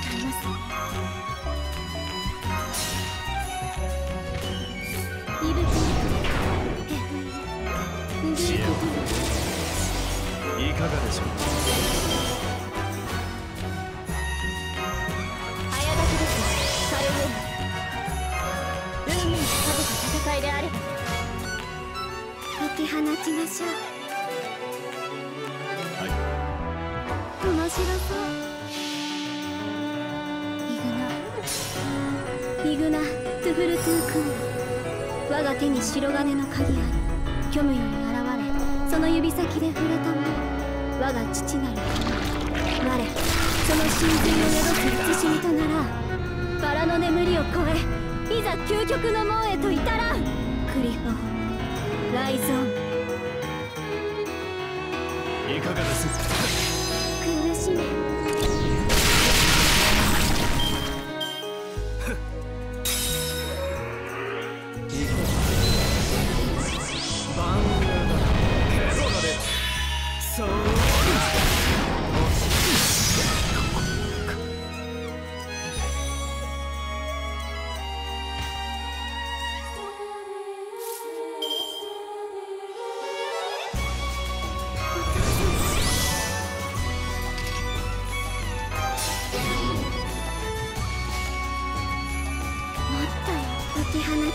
ざいます。イブキシエいかがでしょう早炊きですカルメン運命にかけた戦い。であれば解き放ちましょう。はい面白そうイグナトゥフルトゥー君我が手に白金の鍵あり虚無より現れその指先で触れたもの我が父なる我その真髄を宿す慈しみとならバラの眠りを超えいざ究極の門へと至らんクリフォーライゾンいかがです？苦しめ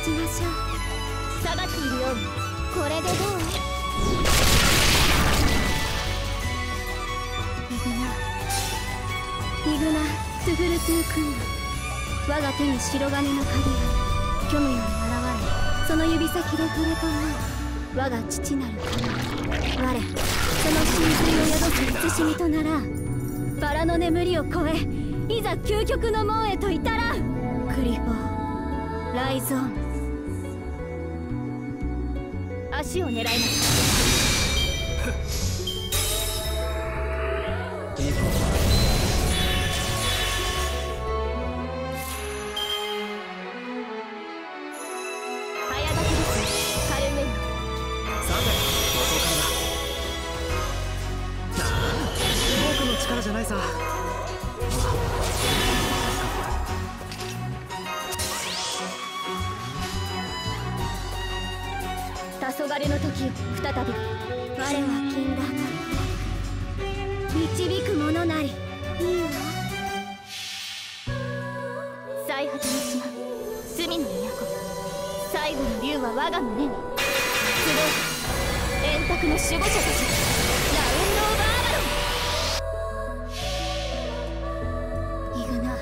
き放ちましょうさばっているようこれでどう？イグナイグナトゥフルトゥー君が我が手に白金の鍵あり虚無より現れその指先で触れたもの我が父なる神我その真髄を宿す慈しみとならバラの眠りを超えいざ究極の門へと至らクリフォーライゾン足を狙います。力じゃないさ。黄昏の時再び我は禁断導くものなりいいわ最果ての島隅の都最後の竜は我が胸に集う円卓の守護者たちラウンド・オブ・アバロンイグナ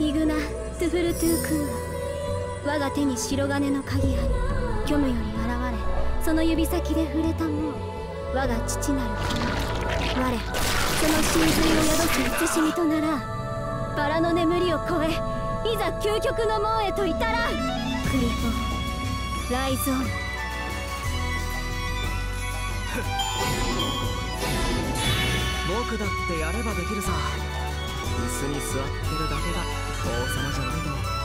イグナトゥフルトゥー君が我が手に白金の鍵あり虚無より現れその指先で触れたもの我が父なる神我その真髄を宿す慈しみとならバラの眠りを超えいざ究極の門へと至らん。クリフォーライゾーン。僕だってやればできるさ。椅子に座ってるだけだ。王様じゃないの